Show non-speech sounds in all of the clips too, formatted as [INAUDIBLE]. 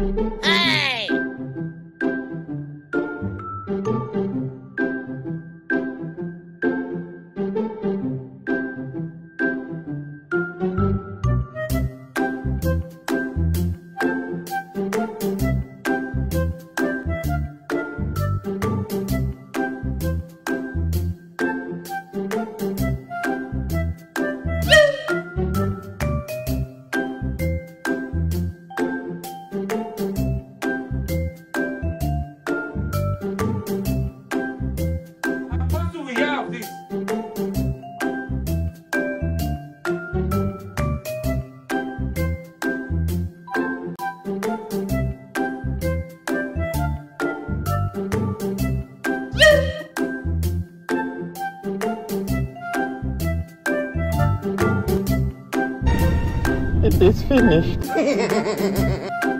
I It is finished. [LAUGHS]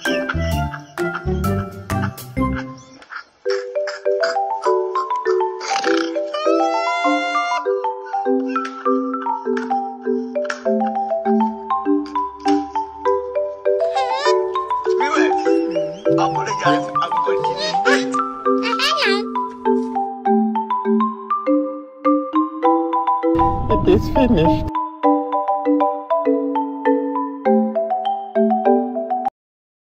Apologize. I'm continuing. It is finished.